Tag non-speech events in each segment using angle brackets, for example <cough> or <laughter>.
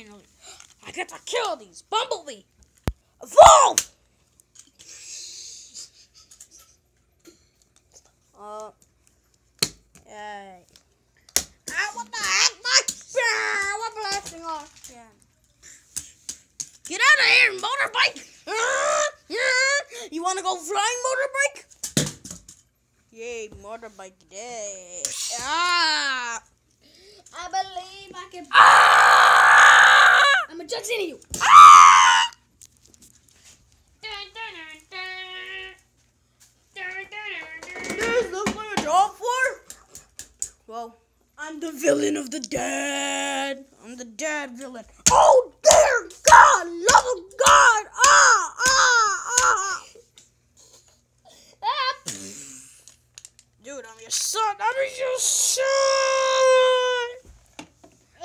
Finally, I get to kill these Bumblebee. Evolve! Uh, yay. Ah, what the heck? My, ah, what blasting off again? Get out of here, motorbike! <laughs> Ah. You wanna go flying motorbike? Yay, motorbike day. Ah! I believe I can. Ah! I'm gonna jump into you. Ah! Looks like a job for? Well, I'm the villain of the dead. I'm the dead villain. Oh dear God! Love of God! Ah! Ah! Ah! Ah! Dude, I'm your son. I'm your son.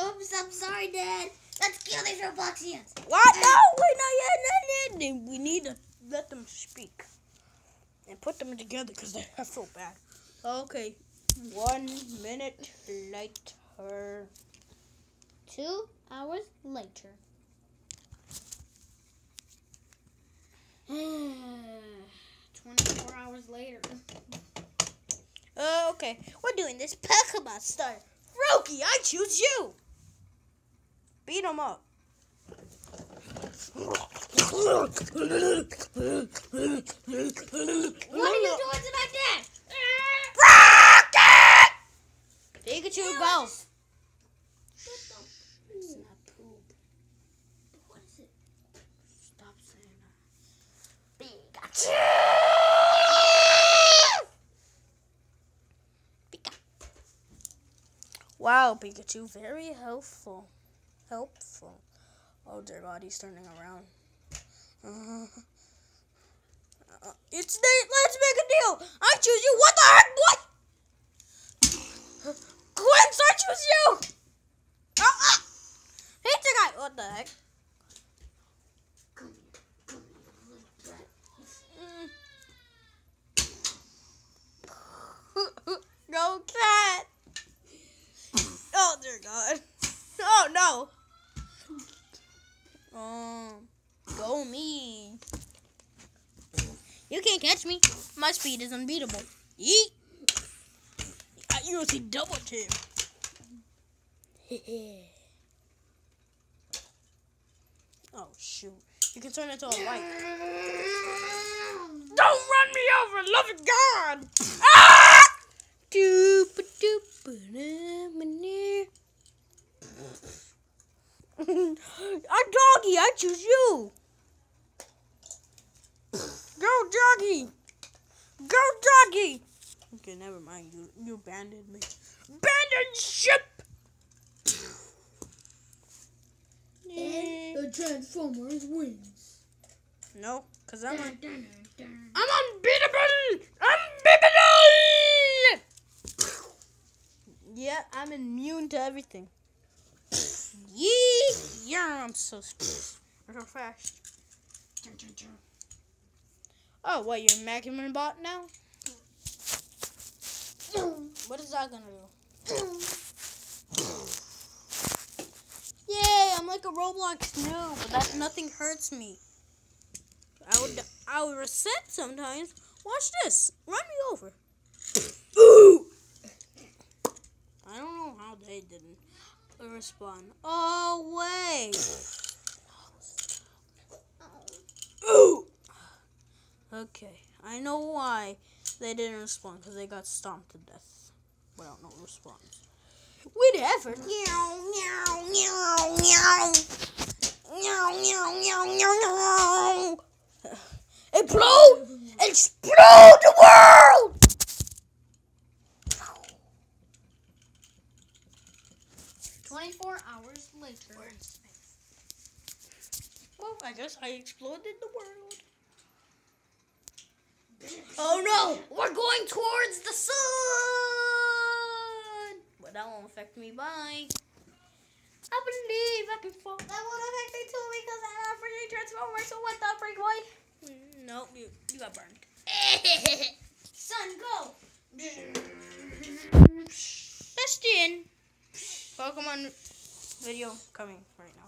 Oops, I'm sorry, Dad. Let's kill these Robloxians. What? No, wait, not yet, not yet. We need to let them speak and put them together because they are so bad. Okay, one minute later. Two hours later. <sighs> Twenty-four hours later. Uh, okay, we're doing this Pokemon Star. Roki, I choose you. Beat him up. What are you doing to my dad? Rocket! Pikachu, go. It's not poop. What is it? Stop saying that. Pika. Wow, Pikachu, very helpful. Helpful. Oh dear God, he's turning around. Uh, uh, it's Nate. Let's make a deal. I choose you. What the heck? What? Quince, I choose you. Ah, ah. Hate the guy. What the heck? Brat. Mm. <laughs> no cat. Oh dear God. Oh no. Um, go me. You can't catch me. My speed is unbeatable. I use a double team. <laughs> oh shoot. You can turn it to a light. Don't run me over, love of God! Ah! Doop-a-doop-a-dum-a-doo. A doggy, I choose you. Go doggy. Go doggy. Okay, never mind. You you abandoned me. Abandoned ship. And the Transformers wins. No, cause I'm Dun, dun, dun. I'm unbeatable. Unbeatable. Yeah, I'm immune to everything. Yee! Yeah, I'm so s- I'm so fast. Oh, what? You're a Magman bot now? <clears throat> What is that gonna do? <clears throat> Yay! I'm like a Roblox noob, but that nothing hurts me. I would I would reset sometimes. Watch this. Run me over. Ooh! <clears throat> I don't know how they didn't respond. Oh wait. Ooh. Okay, I know why they didn't respond because they got stomped to death without no response. With effort. Meow, meow, meow, meow. Meow, meow, meow, meow, meow. Explode! Explode the world! Twenty-four hours later. Well, I guess I exploded the world. Oh no! We're going towards the sun! But that won't affect me. Bye. I believe I can fall. That won't affect me too because I'm not freaking Transformer. So what the freak, boy? Mm, no, you, you got burned. <laughs> Son, go. Bastion! Pokemon video coming right now.